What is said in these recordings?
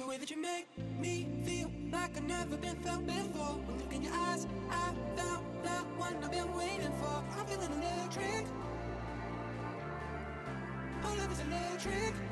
The way that you make me feel like I've never been felt before. When look in your eyes, I found the one I've been waiting for. I'm feeling electric. All of it's electric.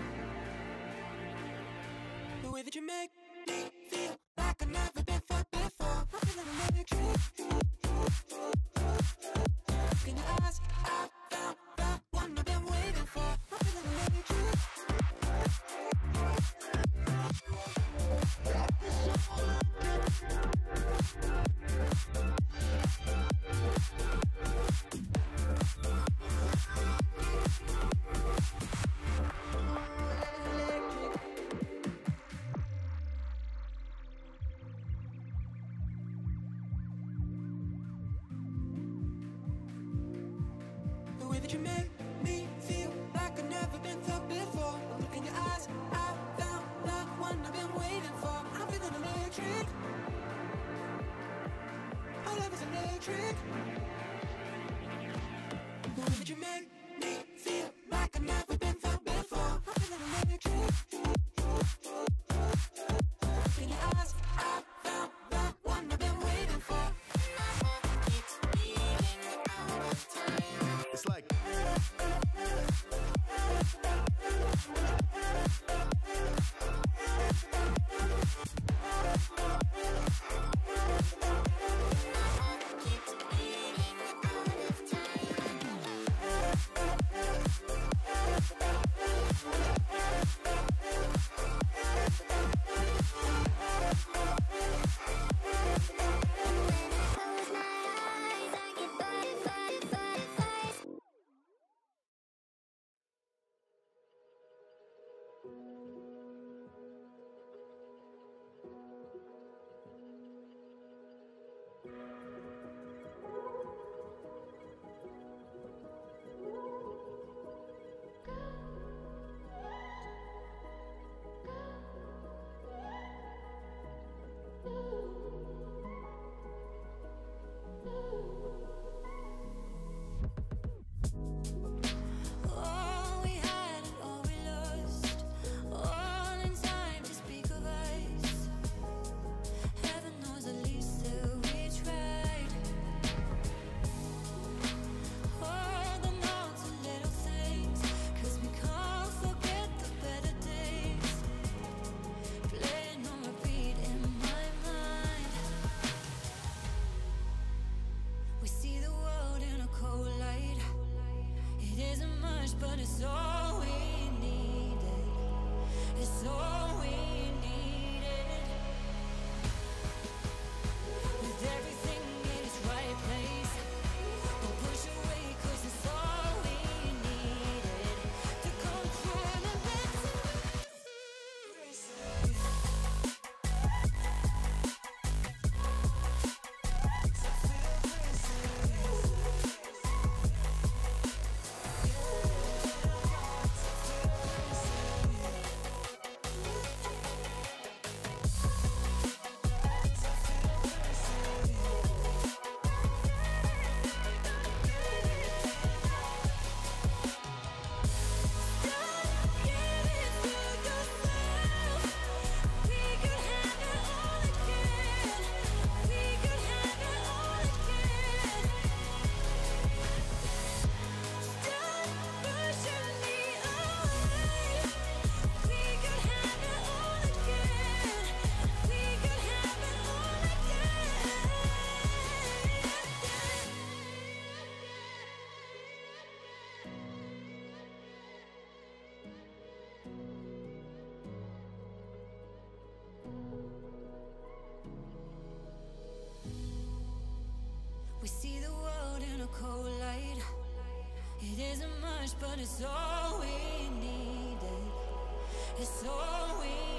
but it's all we needed. It's all we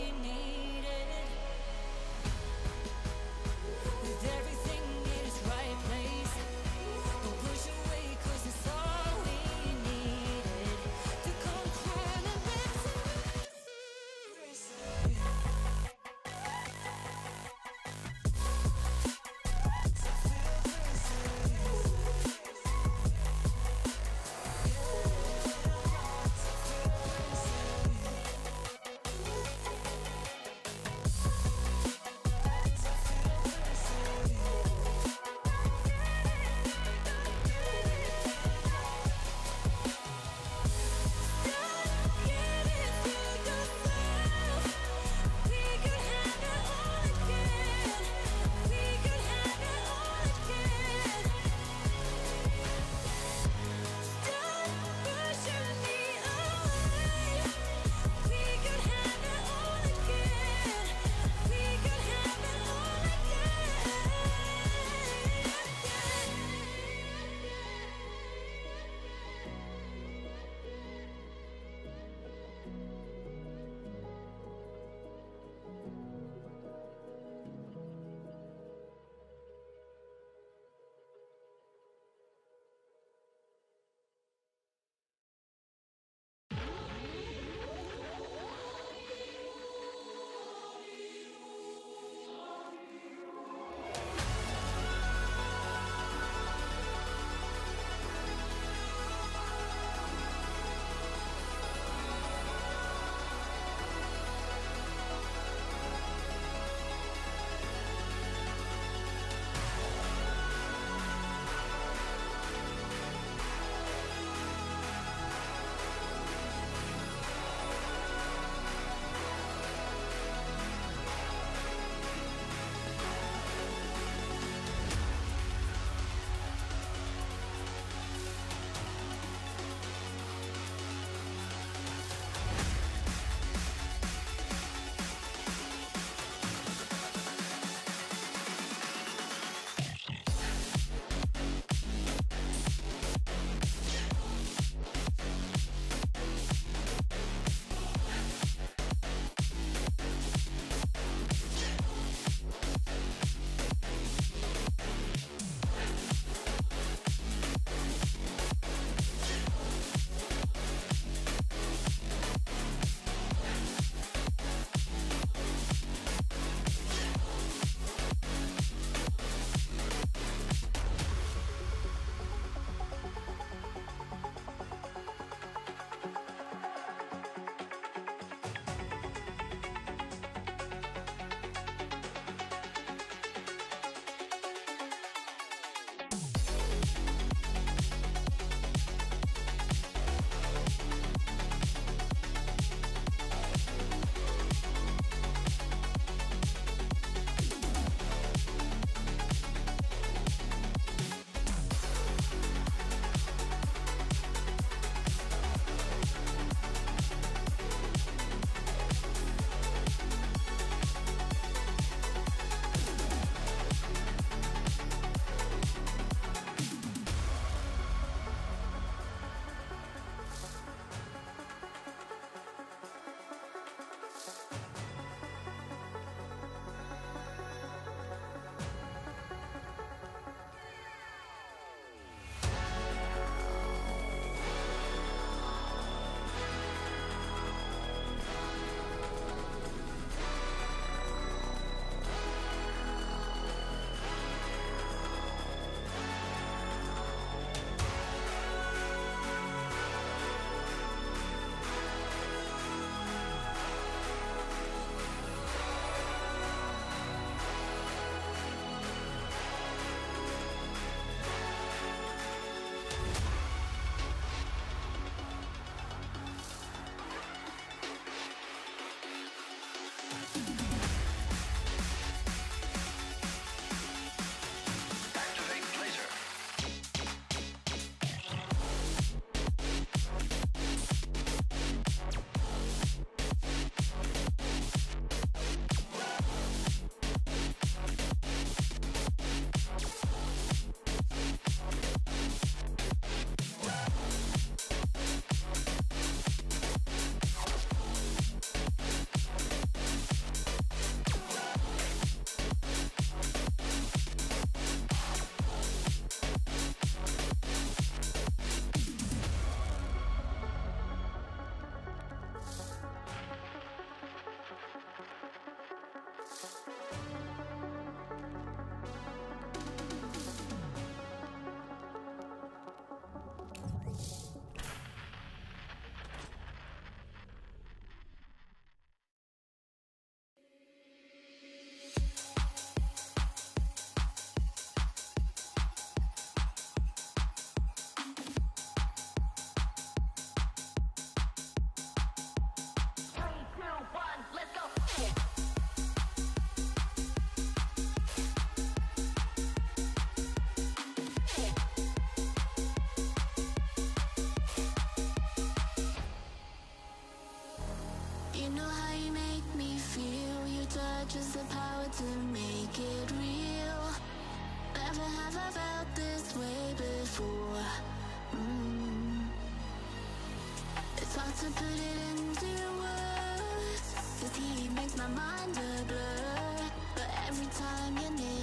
to put it into words Cause he makes my mind a blur. But every time you need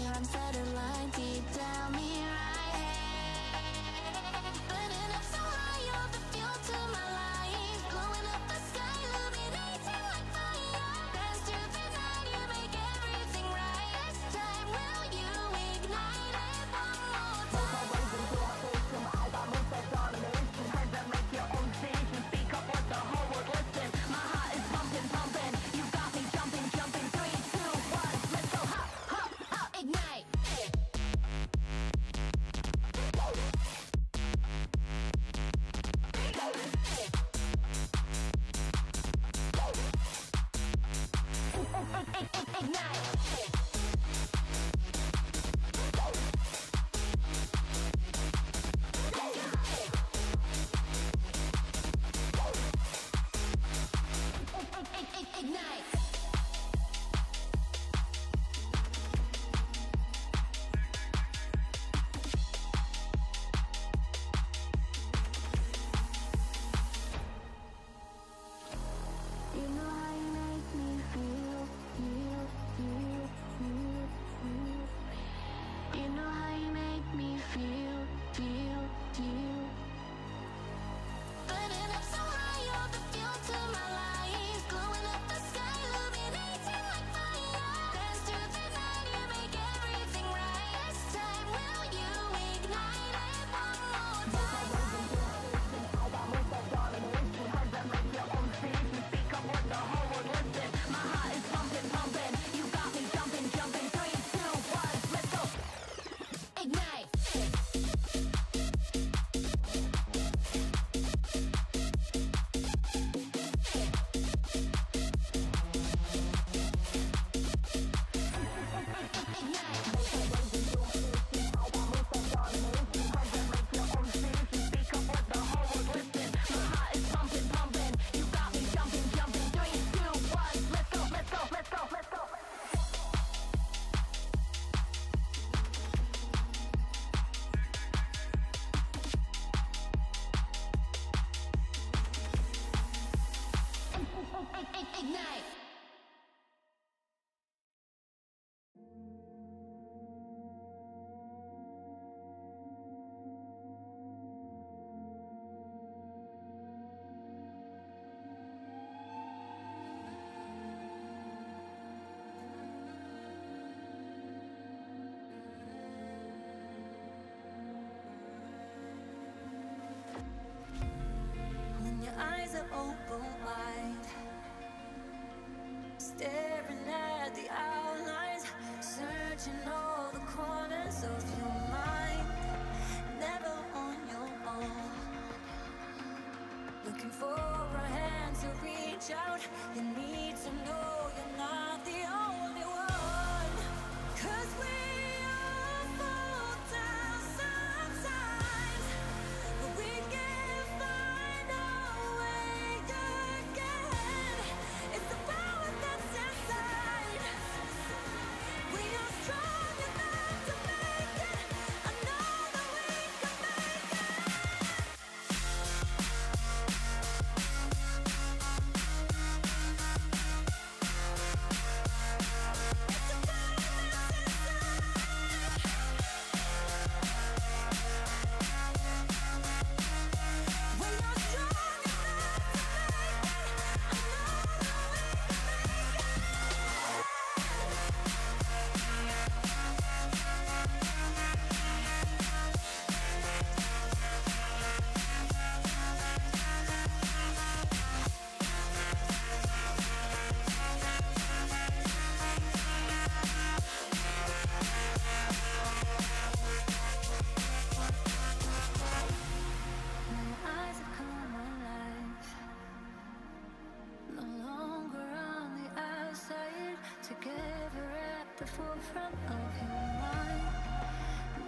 the forefront of your mind,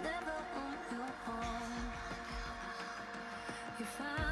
never on your own. You find